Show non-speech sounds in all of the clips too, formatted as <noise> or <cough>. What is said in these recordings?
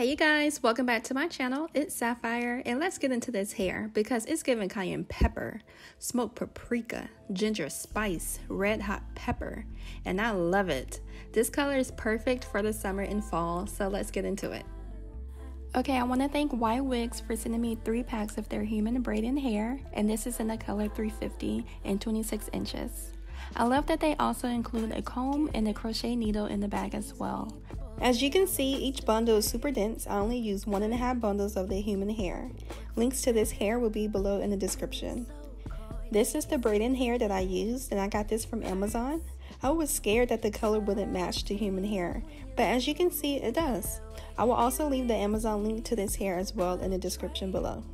Hey you guys, welcome back to my channel. It's Sapphire and let's get into this hair because it's giving cayenne pepper, smoked paprika, ginger spice, red hot pepper, and I love it. This color is perfect for the summer and fall, so let's get into it. Okay, I want to thank Ywigs for sending me three packs of their human braiding hair, and this is in the color 350 and 26 inches. I love that they also include a comb and a crochet needle in the bag as well. As you can see, each bundle is super dense. I only use one and a half bundles of the human hair. Links to this hair will be below in the description. This is the braiding hair that I used and I got this from Amazon. I was scared that the color wouldn't match to human hair, but as you can see, it does. I will also leave the Amazon link to this hair as well in the description below.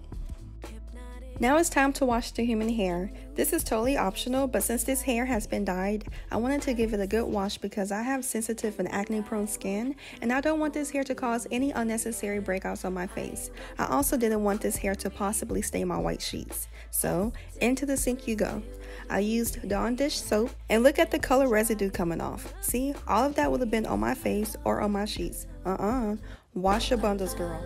Now it's time to wash the human hair. This is totally optional, but since this hair has been dyed, I wanted to give it a good wash because I have sensitive and acne prone skin, and I don't want this hair to cause any unnecessary breakouts on my face. I also didn't want this hair to possibly stain my white sheets. So, into the sink you go. I used Dawn dish soap, and look at the color residue coming off. See, all of that would have been on my face or on my sheets. Uh-uh. Wash your bundles, girl.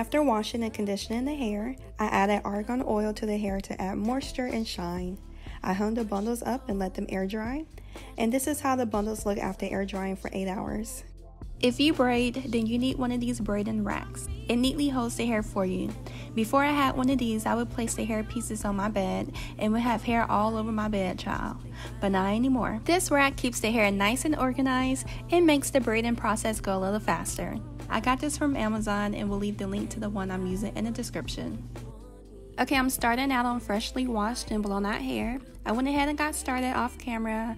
After washing and conditioning the hair, I added argan oil to the hair to add moisture and shine. I hung the bundles up and let them air dry. And this is how the bundles look after air drying for 8 hours. If you braid, then you need one of these braiding racks. It neatly holds the hair for you. Before I had one of these, I would place the hair pieces on my bed and would have hair all over my bed, child. But not anymore. This rack keeps the hair nice and organized and makes the braiding process go a little faster. I got this from Amazon and will leave the link to the one I'm using in the description. Okay, I'm starting out on freshly washed and blown out hair. I went ahead and got started off camera.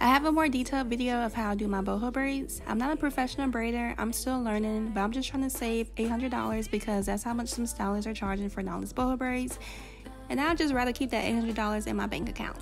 I have a more detailed video of how I do my boho braids. I'm not a professional braider, I'm still learning, but I'm just trying to save $800 because that's how much some stylists are charging for knotless boho braids. And I'd just rather keep that $800 in my bank account,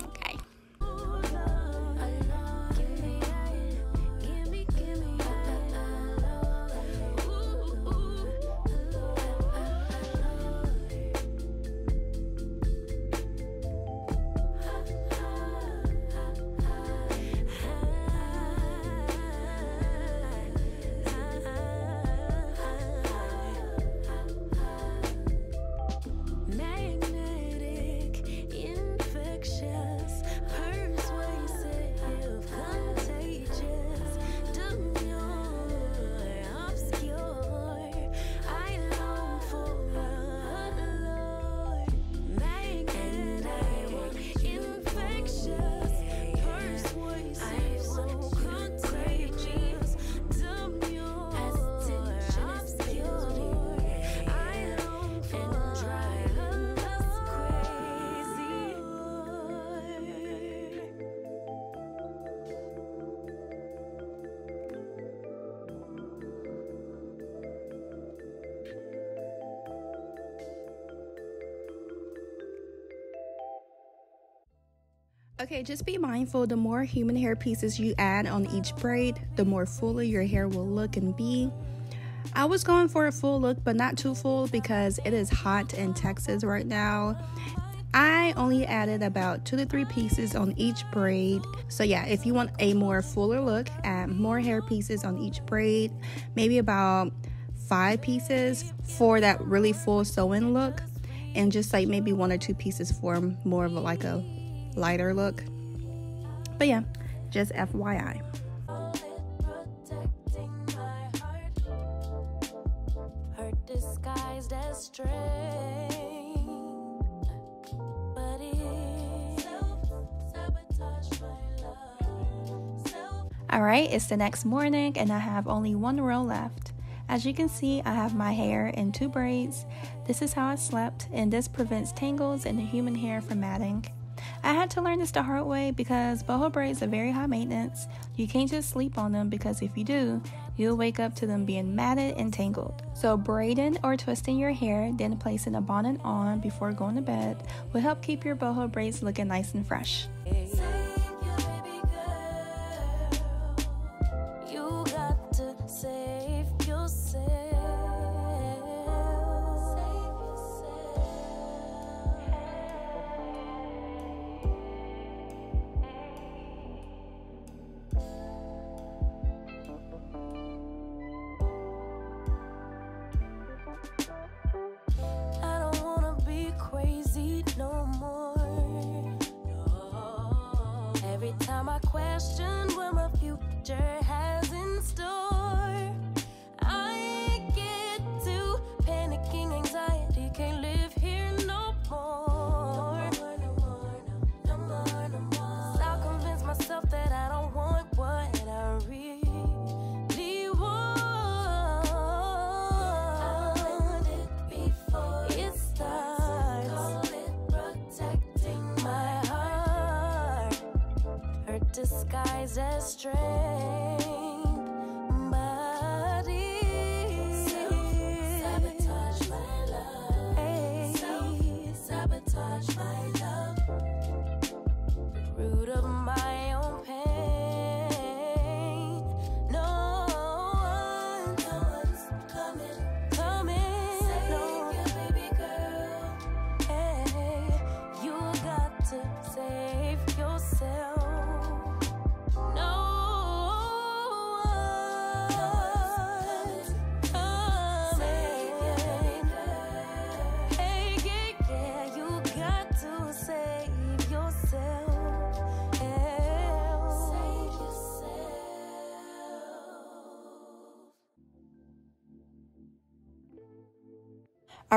okay? Just be mindful the more human hair pieces you add on each braid, the more fuller your hair will look and be. I was going for a full look, but not too full because it is hot in Texas right now. I only added about two to three pieces on each braid. So, yeah, if you want a more fuller look, add more hair pieces on each braid, maybe about five pieces for that really full sewing look, and just like maybe one or two pieces for more of a, like a lighter look. But yeah, just FYI. Alright, it's the next morning and I have only one row left. As you can see, I have my hair in two braids. This is how I slept and this prevents tangles in the human hair from matting. I had to learn this the hard way because boho braids are very high maintenance. You can't just sleep on them because if you do, you'll wake up to them being matted and tangled. So, braiding or twisting your hair, then placing a bonnet on before going to bed will help keep your boho braids looking nice and fresh. Question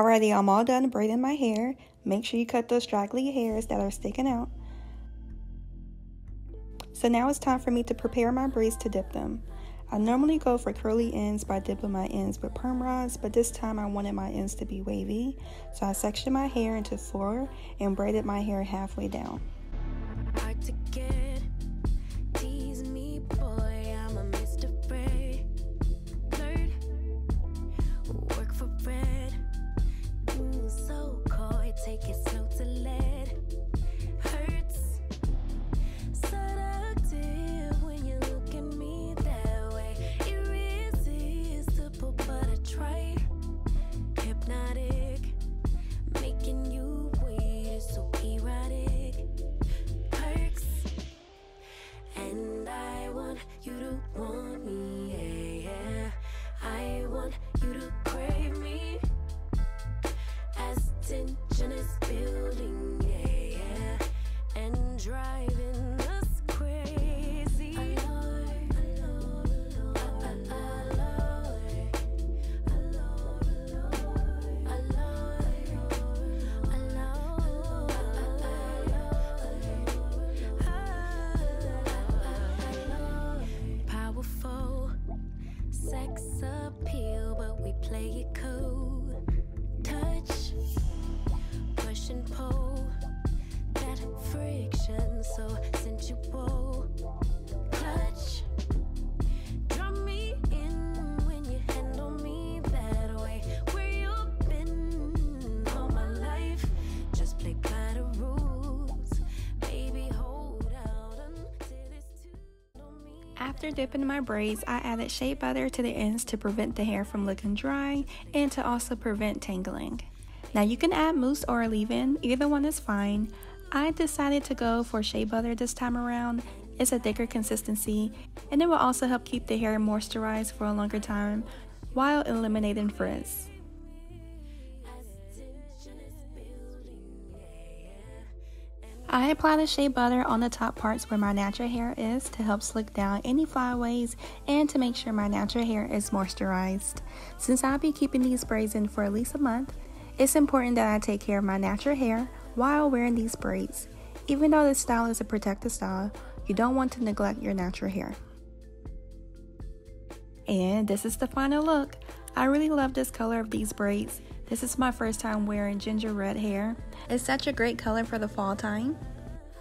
Alrighty, I'm all done braiding my hair. Make sure you cut those straggly hairs that are sticking out. So now it's time for me to prepare my braids to dip them. I normally go for curly ends by dipping my ends with perm rods, but this time I wanted my ends to be wavy. So I sectioned my hair into four and braided my hair halfway down. After dipping my braids, I added shea butter to the ends to prevent the hair from looking dry and to also prevent tangling. Now you can add mousse or leave-in, either one is fine. I decided to go for shea butter this time around. It's a thicker consistency and it will also help keep the hair moisturized for a longer time while eliminating frizz. I apply the shea butter on the top parts where my natural hair is to help slick down any flyaways and to make sure my natural hair is moisturized. Since I'll be keeping these braids in for at least a month, it's important that I take care of my natural hair while wearing these braids. Even though this style is a protective style, you don't want to neglect your natural hair. And this is the final look. I really love this color of these braids. This is my first time wearing ginger red hair. It's such a great color for the fall time.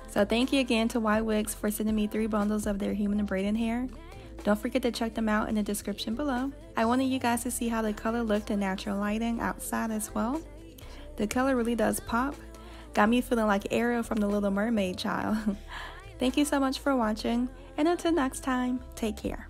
So thank you again to Ywigs for sending me three bundles of their human braiding hair. Don't forget to check them out in the description below. I wanted you guys to see how the color looked in natural lighting outside as well. The color really does pop. Got me feeling like Ariel from The Little Mermaid child. <laughs> Thank you so much for watching, and until next time, take care.